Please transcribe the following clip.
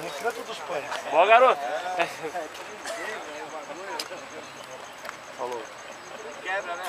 Recanto dos pães. Boa, garoto. Falou. Quebra, né?